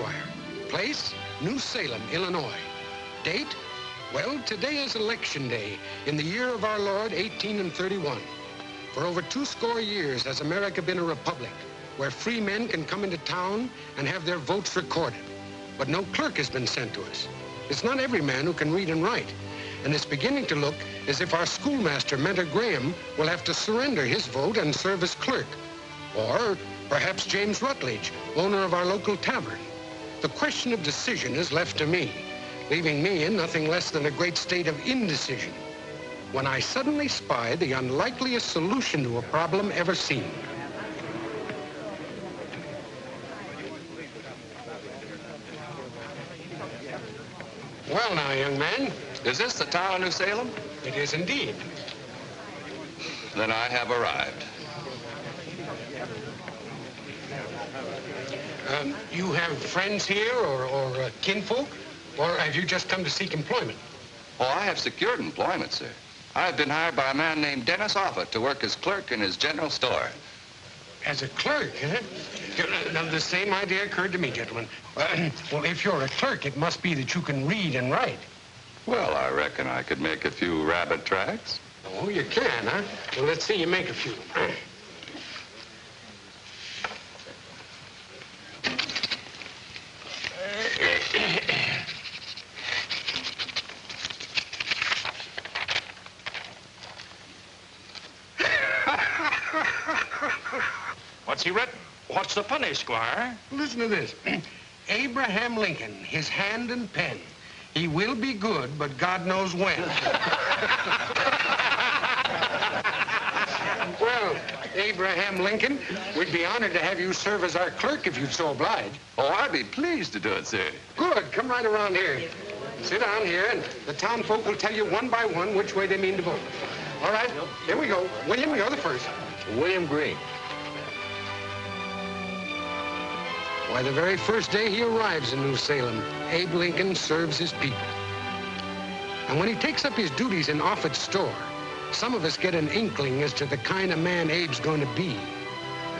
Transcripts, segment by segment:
Esquire. Place, New Salem, Illinois. Date? Well, today is election day in the year of our Lord, 1831. For over two score years has America been a republic where free men can come into town and have their votes recorded. But no clerk has been sent to us. It's not every man who can read and write. And it's beginning to look as if our schoolmaster, Mentor Graham, will have to surrender his vote and serve as clerk. Or perhaps James Rutledge, owner of our local tavern. The question of decision is left to me, leaving me in nothing less than a great state of indecision. When I suddenly spy the unlikeliest solution to a problem ever seen. Well now, young man, Is this the town of New Salem? it is indeed. Then I have arrived. Um, you have friends here or, or uh, kinfolk? Or have you just come to seek employment? Oh, I have secured employment, sir. I've been hired by a man named Denton Offutt to work as clerk in his general store. As a clerk, huh? Now, the same idea occurred to me, gentlemen. Well, if you're a clerk, it must be that you can read and write. Well, I reckon I could make a few rabbit tracks. Oh, you can, huh? Well, let's see you make a few. What's he written? What's the funny, Squire? Listen to this. Abraham Lincoln, his hand and pen. He will be good, but God knows when. well, Abraham Lincoln, we'd be honored to have you serve as our clerk if you'd so oblige. Oh, I'd be pleased to do it, sir. Good. Come right around here. Sit down here, and the town folk will tell you one by one which way they mean to vote. All right, here we go. William, you're the first. William Green. Why, the very first day he arrives in New Salem, Abe Lincoln serves his people. And when he takes up his duties in Offutt's store, some of us get an inkling as to the kind of man Abe's going to be.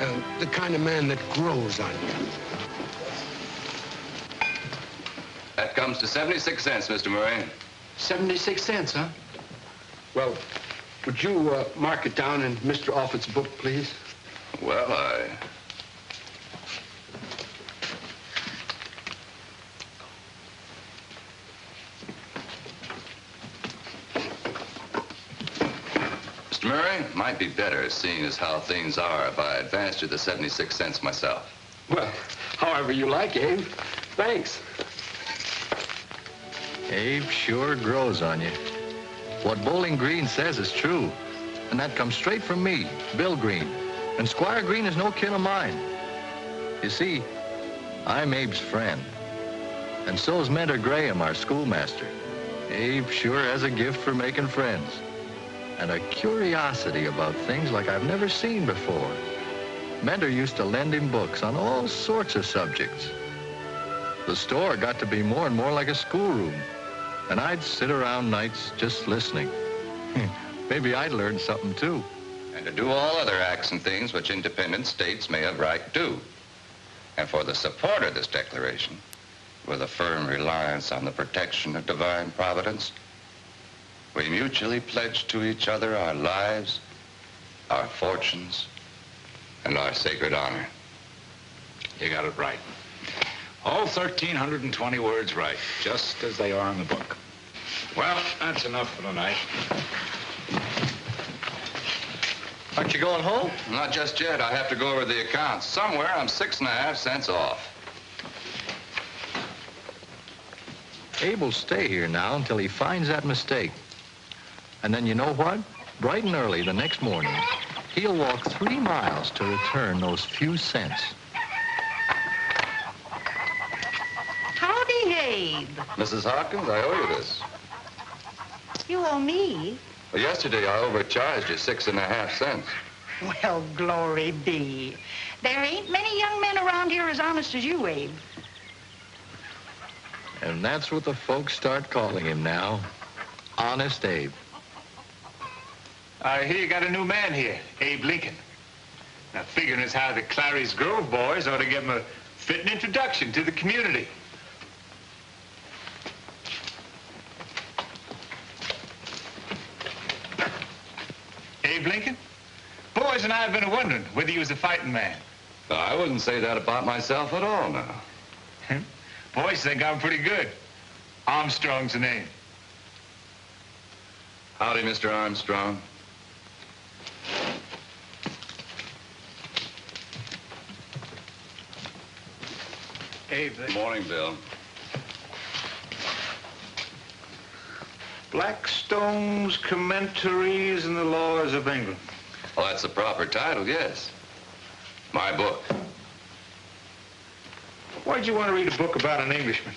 Uh, the kind of man that grows on you. That comes to 76 cents, Mr. Murray. 76 cents, huh? Well, would you uh, mark it down in Mr. Offutt's book, please? Well, I... Murray, might be better, seeing as how things are, if I advanced you the 76 cents myself. Well, however you like, Abe. Thanks. Abe sure grows on you. What Bowling Green says is true. And that comes straight from me, Bill Green. And Squire Green is no kin of mine. You see, I'm Abe's friend. And so is Mentor Graham, our schoolmaster. Abe sure has a gift for making friends. And a curiosity about things like I've never seen before. Mentor used to lend him books on all sorts of subjects. The store got to be more and more like a schoolroom. And I'd sit around nights just listening. Maybe I'd learn something too. and to do all other acts and things which independent states may have right to do. And for the support of this declaration, with a firm reliance on the protection of divine providence, we mutually pledge to each other our lives, our fortunes, and our sacred honor. You got it right. All 1,320 words right, just as they are in the book. Well, that's enough for tonight. Aren't you going home? Not just yet. I have to go over the accounts. Somewhere I'm six and a half cents off. Abe will stay here now until he finds that mistake. And then you know what? Bright and early the next morning, he'll walk three miles to return those few cents. Howdy, Abe. Mrs. Hawkins, I owe you this. You owe me. Well, yesterday I overcharged you six and a half cents. Well, glory be. There ain't many young men around here as honest as you, Abe. And that's what the folks start calling him now. Honest Abe. I hear you got a new man here, Abe Lincoln. Now, figuring as how the Clary's Grove boys ought to give him a Fitting introduction to the community. Abe Lincoln? Boys and I have been wondering whether you was a fighting man. Uh, I wouldn't say that about myself at all now. Hmm? Boys think I'm pretty good. Armstrong's the name. Howdy, Mr. Armstrong. Abe, Good morning, Bill. Blackstone's Commentaries and the Laws of England. Well, that's the proper title, yes. My book. Why'd you want to read a book about an Englishman?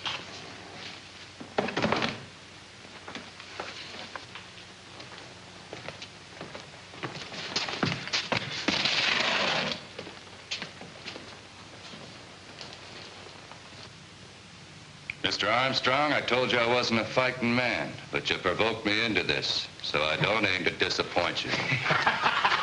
Mr. Armstrong, I told you I wasn't a fighting man, but you provoked me into this, so I don't aim to disappoint you.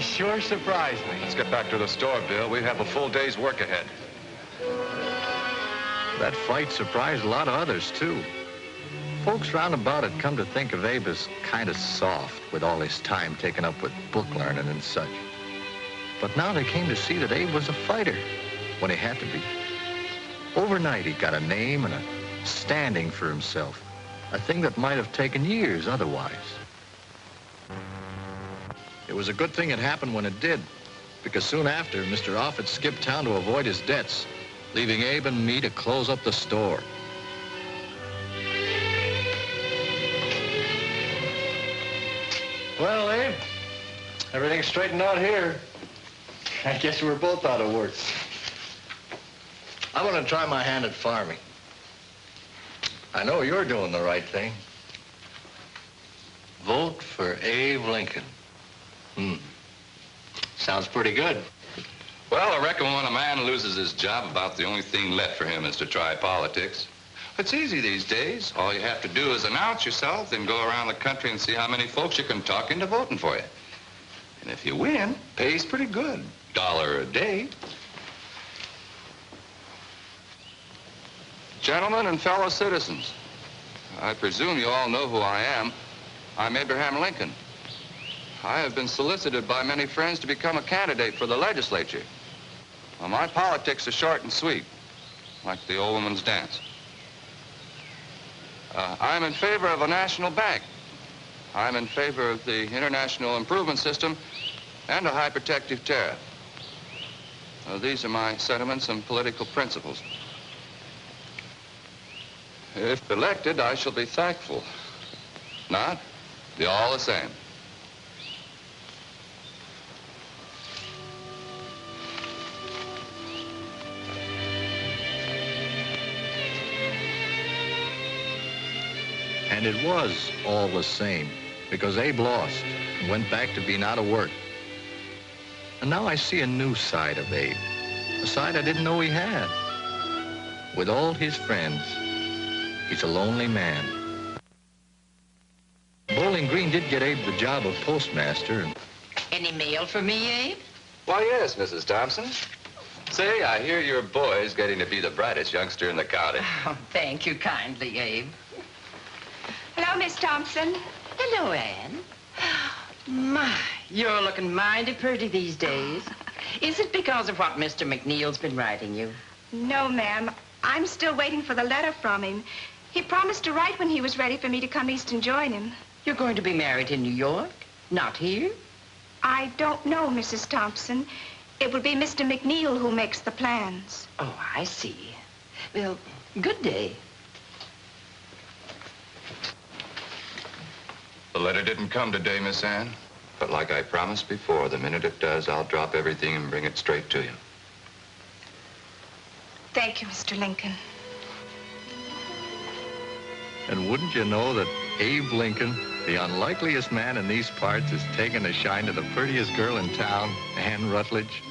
sure surprised me. Let's get back to the store, Bill. We have a full day's work ahead. That fight surprised a lot of others, too. Folks round about had come to think of Abe as kind of soft with all his time taken up with book learning and such. But now they came to see that Abe was a fighter when he had to be. Overnight, he got a name and a standing for himself, a thing that might have taken years otherwise. It was a good thing it happened when it did, because soon after, Mr. Offutt skipped town to avoid his debts, leaving Abe and me to close up the store. Well, Abe, everything's straightened out here. I guess we're both out of work. I'm going to try my hand at farming. I know you're doing the right thing. Vote for Abe Lincoln. Hmm. Sounds pretty good. Well, I reckon when a man loses his job, about the only thing left for him is to try politics. It's easy these days. All you have to do is announce yourself, then go around the country and see how many folks you can talk into voting for you. And if you win, pays pretty good. Dollar a day. Gentlemen and fellow citizens, I presume you all know who I am. I'm Abraham Lincoln. I have been solicited by many friends to become a candidate for the legislature. Well, my politics are short and sweet, like the old woman's dance. Uh, I'm in favor of a national bank. I'm in favor of the internal improvement system and a high protective tariff. Uh, these are my sentiments and political principles. If elected, I shall be thankful. Not, be all the same. And it was all the same, because Abe lost and went back to being out of work. And now I see a new side of Abe. a side I didn't know he had. With all his friends, he's a lonely man. Bowling Green did get Abe the job of postmaster. And Any mail for me, Abe? Why, yes, Mrs. Thompson. Say, I hear your boy's getting to be the brightest youngster in the county. Oh, thank you kindly, Abe. Hello, Miss Thompson. Hello, Anne. My, you're looking mighty pretty these days. Is it because of what Mr. McNeil's been writing you? No, ma'am. I'm still waiting for the letter from him. He promised to write when he was ready for me to come east and join him. You're going to be married in New York? Not here? I don't know, Mrs. Thompson. It will be Mr. McNeil who makes the plans. Oh, I see. Well, good day. The letter didn't come today, Miss Anne. But like I promised before, the minute it does, I'll drop everything and bring it straight to you. Thank you, Mr. Lincoln. And wouldn't you know that Abe Lincoln, the unlikeliest man in these parts, is taking a shine to the prettiest girl in town, Anne Rutledge?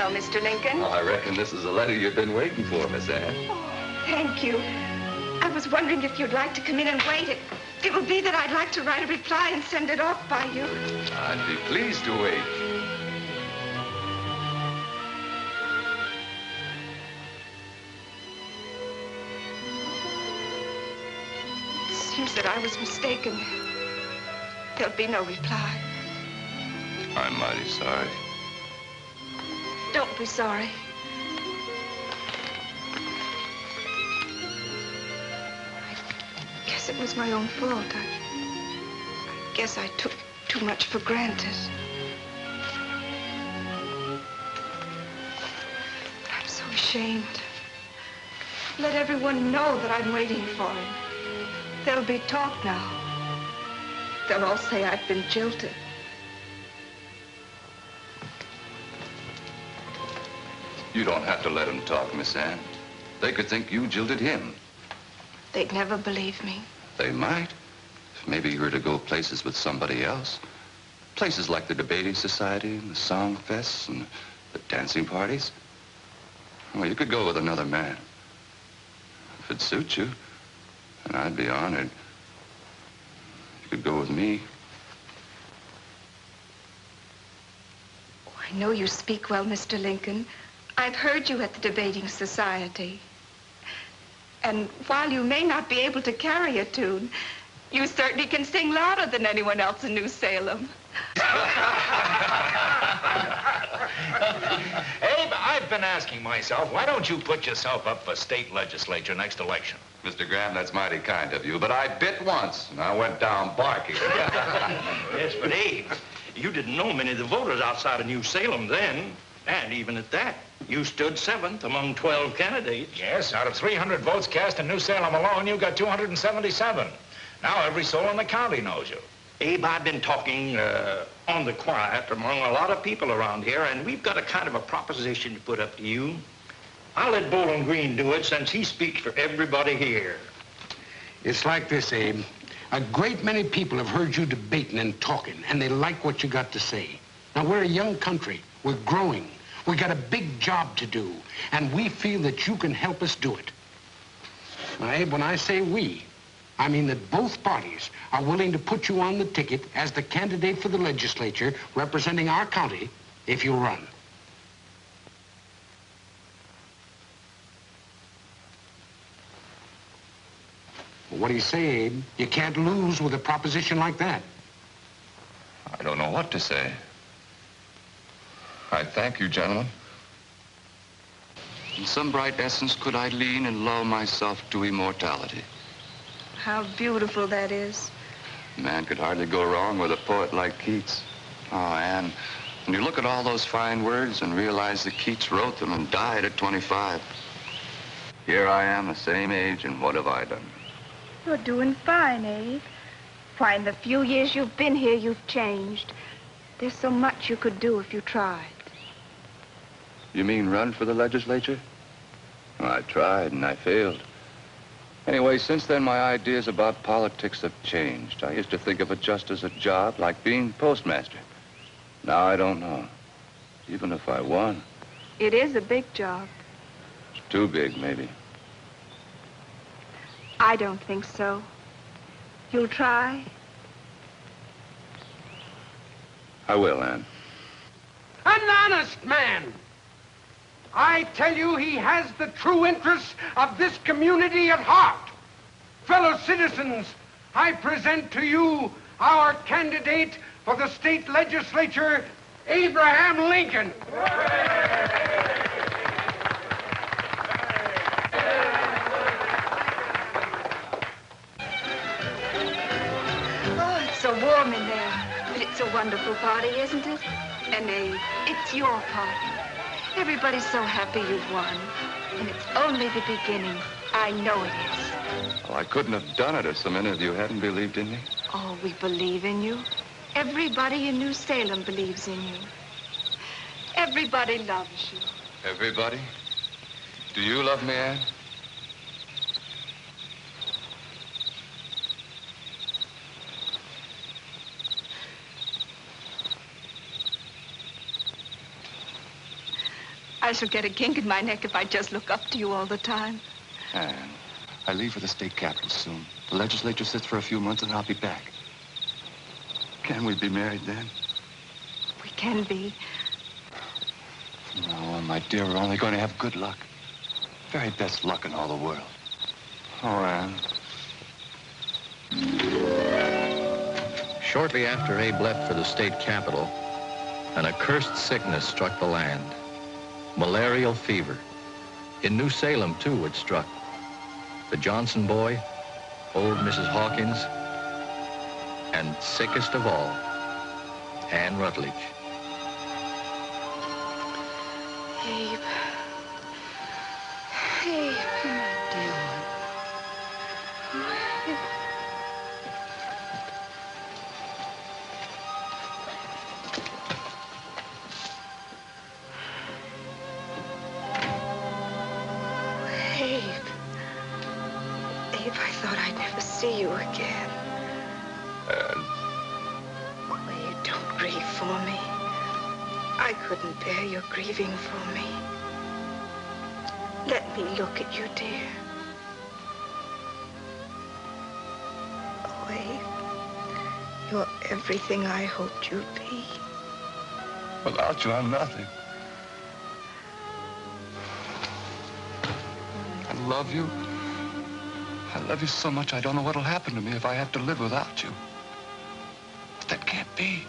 Hello, Mr. Lincoln. Oh, I reckon this is the letter you've been waiting for, Miss Anne. Oh, thank you. I was wondering if you'd like to come in and wait. It, it will be that I'd like to write a reply and send it off by you. I'd be pleased to wait. It seems that I was mistaken. There'll be no reply. I'm mighty sorry. Be sorry. I guess it was my own fault. I, I guess I took too much for granted. I'm so ashamed. Let everyone know that I'm waiting for him. There'll be talk now. They'll all say I've been jilted. You don't have to let him talk, Miss Anne. They could think you jilted him. They'd never believe me. They might. If maybe you were to go places with somebody else. Places like the debating society and the song fests and the dancing parties. Well, you could go with another man. If it suits you, and I'd be honored. You could go with me. Oh, I know you speak well, Mr. Lincoln. I've heard you at the debating society. And while you may not be able to carry a tune, you certainly can sing louder than anyone else in New Salem. Abe, I've been asking myself, why don't you put yourself up for state legislature next election? Mr. Graham, that's mighty kind of you, but I bit once, and I went down barking. Yes, but Abe, you didn't know many of the voters outside of New Salem then. And even at that, you stood seventh among 12 candidates. Yes, out of 300 votes cast in New Salem alone, you got 277. Now every soul in the county knows you. Abe, I've been talking uh, on the quiet among a lot of people around here, and we've got a kind of a proposition to put up to you. I'll let Bowling Green do it since he speaks for everybody here. It's like this, Abe. A great many people have heard you debating and talking, and they like what you got to say. Now, we're a young country. We're growing. We got a big job to do, and we feel that you can help us do it. Now, Abe, when I say we, I mean that both parties are willing to put you on the ticket as the candidate for the legislature representing our county if you run. What do you say, Abe? You can't lose with a proposition like that. I don't know what to say. I thank you, gentlemen. In some bright essence could I lean and lull myself to immortality. How beautiful that is. Man could hardly go wrong with a poet like Keats. Oh, Anne, when you look at all those fine words and realize that Keats wrote them and died at 25. Here I am, the same age, and what have I done? You're doing fine, Abe. Why, in the few years you've been here, you've changed. There's so much you could do if you tried. You mean run for the legislature? Well, I tried and I failed. Anyway, since then, my ideas about politics have changed. I used to think of it just as a job, like being postmaster. Now I don't know. Even if I won. It is a big job. It's too big, maybe. I don't think so. You'll try? I will, Anne. An honest man. I tell you, he has the true interests of this community at heart. Fellow citizens, I present to you our candidate for the state legislature, Abraham Lincoln. Oh, it's so warm in there. But it's a wonderful party, isn't it? And Abe, it's your party. Everybody's so happy you've won. And it's only the beginning. I know it is. Well, I couldn't have done it if so many of you hadn't believed in me. Oh, we believe in you. Everybody in New Salem believes in you. Everybody loves you. Everybody? Do you love me, Anne? I shall get a kink in my neck if I just look up to you all the time. Anne, I leave for the state capital soon. The legislature sits for a few months and I'll be back. Can we be married then? We can be. No, oh, my dear, we're only going to have good luck. Very best luck in all the world. Oh, Anne. Shortly after Abe left for the state capital, an accursed sickness struck the land. Malarial fever. In New Salem, too, it struck. The Johnson boy, old Mrs. Hawkins, and sickest of all, Anne Rutledge. Abe. Abe, see you again. Oh, you don't grieve for me. I couldn't bear your grieving for me. Let me look at you, dear. Abe, you're everything I hoped you'd be. without you, I'm nothing. I love you. I love you so much I don't know what'll happen to me if I have to live without you. But that can't be.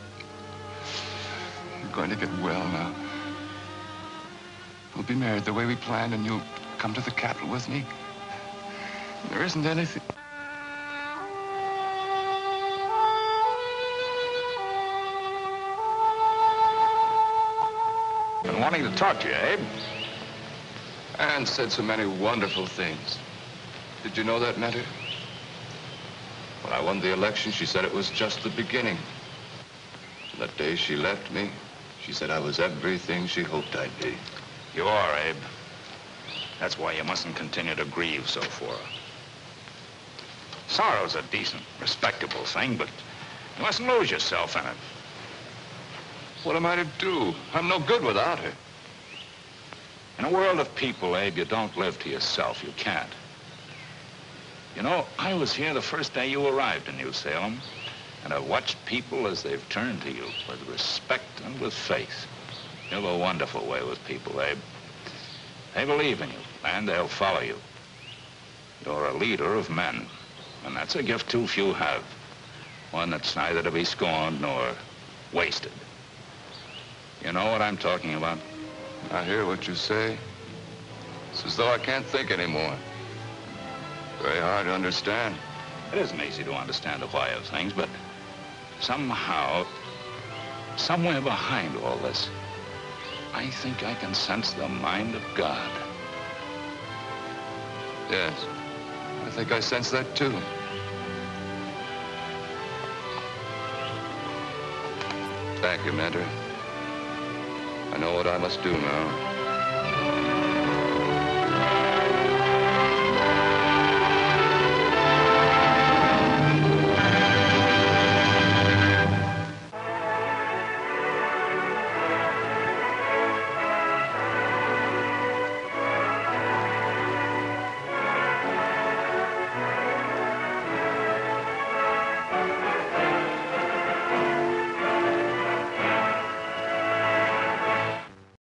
You're going to get well now. We'll be married the way we planned, and you'll come to the capital with me. There isn't anything. Been wanting to talk to you, eh? Abe. Anne said so many wonderful things. Did you know that, Mentor? When I won the election, she said it was just the beginning. That day she left me, she said I was everything she hoped I'd be. You are, Abe. That's why you mustn't continue to grieve so for her. Sorrow's a decent, respectable thing, but you mustn't lose yourself in it. What am I to do? I'm no good without her. In a world of people, Abe, you don't live to yourself. You can't. You know, I was here the first day you arrived in New Salem, and I've watched people as they've turned to you with respect and with faith. You have a wonderful way with people, Abe. They believe in you, and they'll follow you. You're a leader of men, and that's a gift too few have. One that's neither to be scorned nor wasted. You know what I'm talking about? I hear what you say. It's as though I can't think anymore. Very hard to understand. It isn't easy to understand the why of things, but somehow, somewhere behind all this, I think I can sense the mind of God. Yes. I think I sense that too. Thank you, Mentor. I know what I must do now.